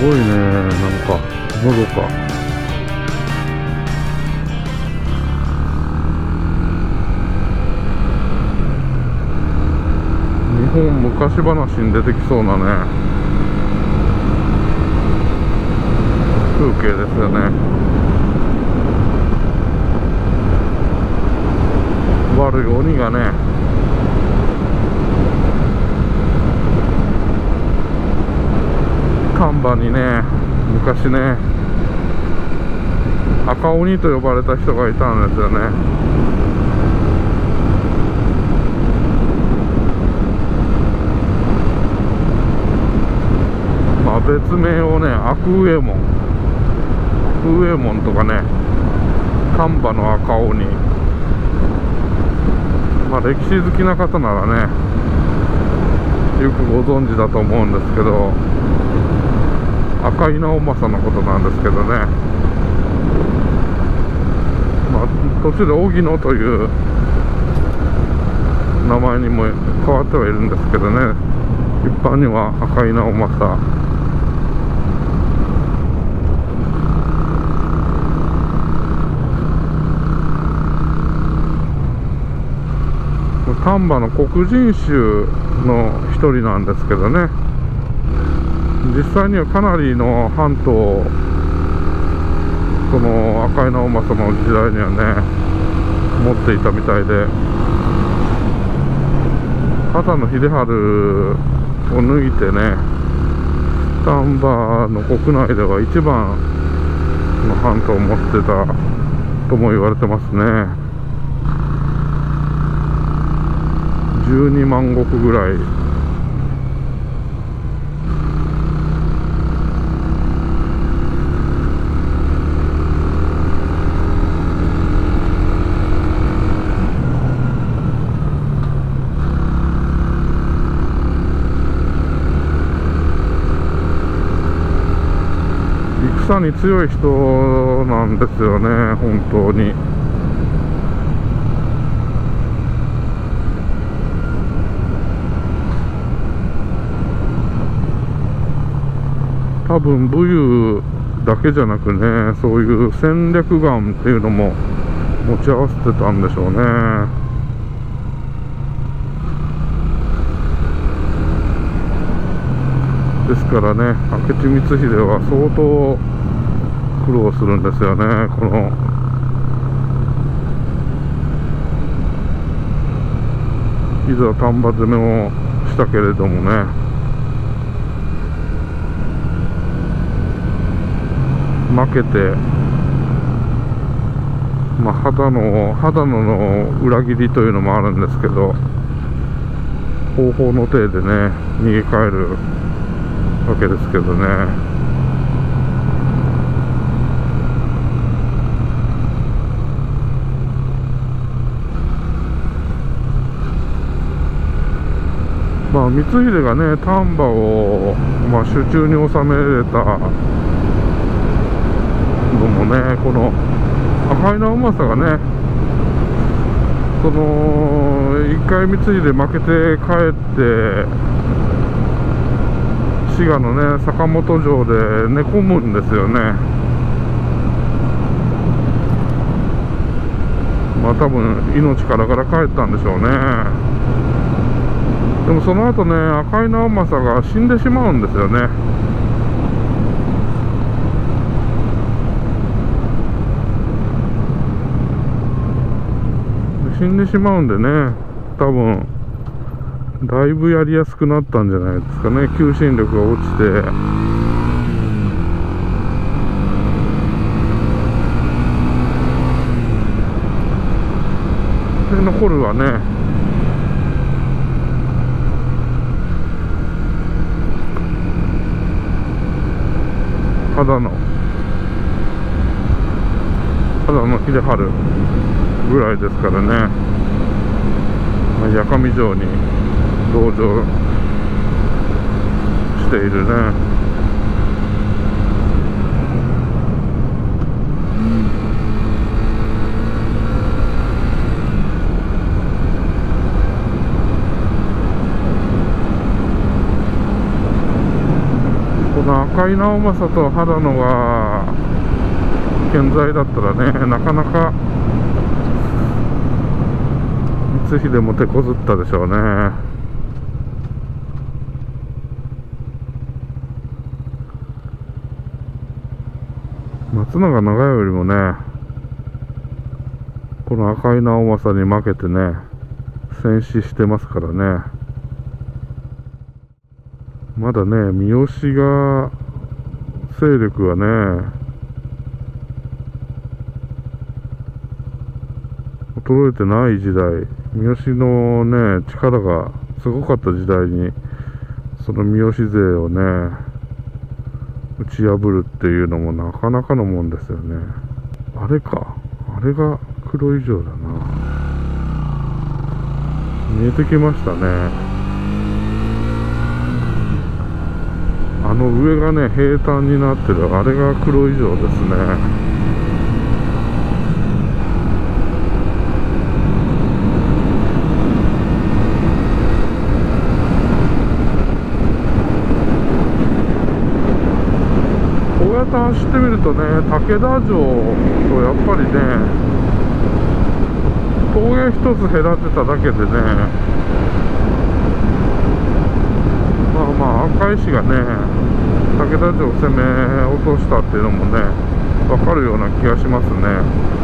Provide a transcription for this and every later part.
ごいねなんか。のどか。日本昔話に出てきそうなね。風景ですよね。悪い鬼がね。にね昔ね赤鬼と呼ばれた人がいたんですよね。まあ別名をね悪右衛門。悪右衛門とかね丹波の赤鬼。まあ歴史好きな方ならねよくご存知だと思うんですけど。赤井直政のことなんですけどね。まあ途中で荻野という名前にも変わってはいるんですけどね。一般には赤井直政。丹波の黒人衆の一人なんですけどね。実際にはかなりの半島その赤井直政の時代にはね持っていたみたいで秦野秀治を抜いてね丹波の国内では一番の半島を持ってたとも言われてますね。12万石ぐらい戦に強い人なんですよね本当に。多分武勇だけじゃなくねそういう戦略眼っていうのも持ち合わせてたんでしょうねですからね明智光秀は相当苦労するんですよねこの。いざ丹波攻めをしたけれどもね。負けて、まあ、肌の肌野の裏切りというのもあるんですけど方法の体でね逃げ帰るわけですけどね。まあ、光秀がね丹波を、まあ、手中に収めれた。のもねこの赤いのうまさがねその一回三井で負けて帰って滋賀のね坂本城で寝込むんですよね。まあ多分命からがら帰ったんでしょうね。でもその後ね赤い直政が死んでしまうんですよね。死んでしまうんでね多分だいぶやりやすくなったんじゃないですかね。求心力が落ちて。残るはねただのただの秀治ぐらいですからね、八上城に同情しているね。井直政と原野が健在だったらね なかなか光秀も手こずったでしょうね。松永長屋よりもねこの赤い直政に負けてね戦死してますからね。まだね三好が勢力がね衰えてない時代。三好のね力がすごかった時代にその三好勢をね打ち破るっていうのもなかなかのもんですよね。あれか。あれが黒以上だな。見えてきましたね。あの上がね平坦になってる。あれが黒以上ですね。走ってみるとね武田城とやっぱりね峠一つ隔てただけでねまあ赤石がね武田城を攻め落としたっていうのもね分かるような気がしますね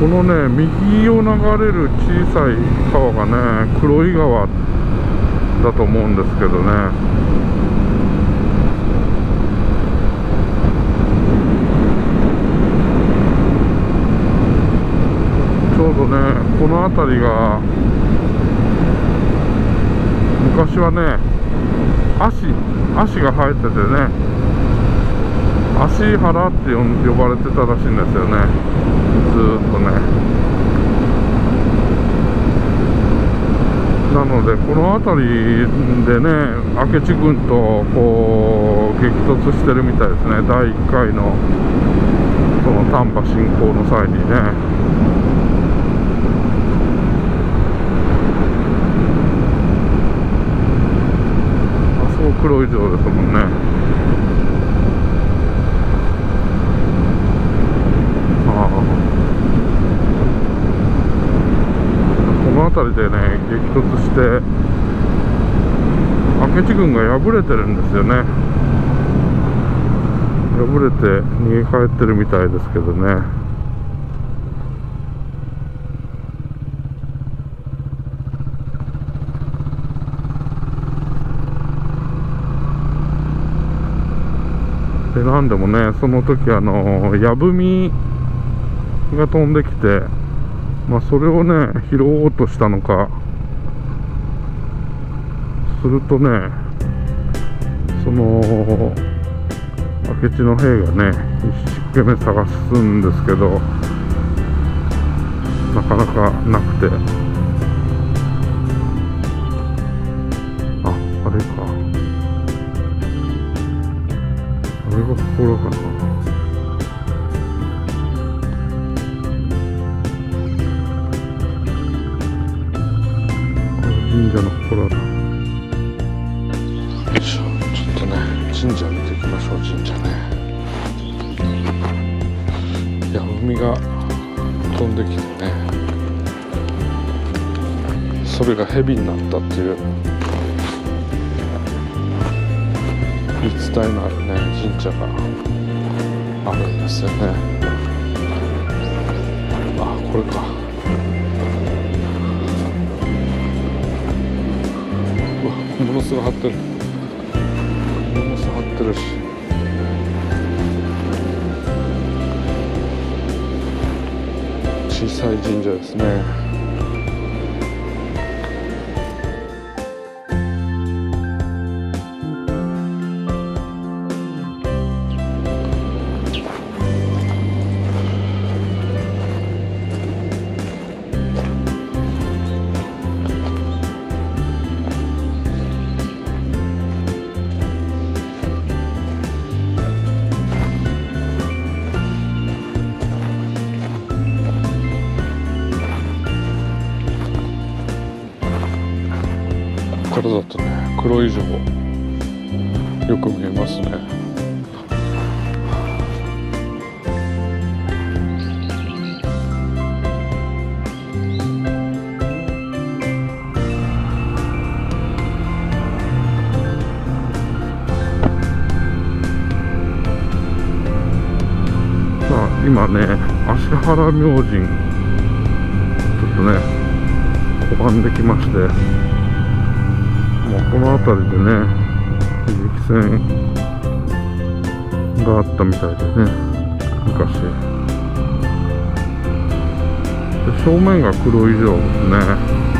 こね右を流れる小さい川がね黒井川だと思うんですけどね。ちょうどねこの辺りが昔はね足足が生えててね足原って呼ばれてたらしいんですよね。ずっとね。なのでこの辺りでね明智軍とこう激突してるみたいですね。第1回のその丹波侵攻の際にね。あそこ黒い城ですもんね。辺りでね激突して明智軍が敗れてるんですよね。敗れて逃げ帰ってるみたいですけどね。でなんでもねその時あの矢文が飛んできてまあ、それをね拾おうとしたのか。するとねその明智の兵がね一生懸命探すんですけどなかなかなくて。ああれか。あれが心かな。神社ね。いや海が飛んできてね。それが蛇になったっていう。言い伝えのあるね神社があるんですよね。あこれか。うわものすごい張ってる。ものすごい張ってるし。小さい神社ですね。からだとね。黒以上。よく見えますね。さあ今ね芦原明神ちょっとね拝んできまして。まあこの辺りでね激戦があったみたいでね昔。で正面が黒以上ですね。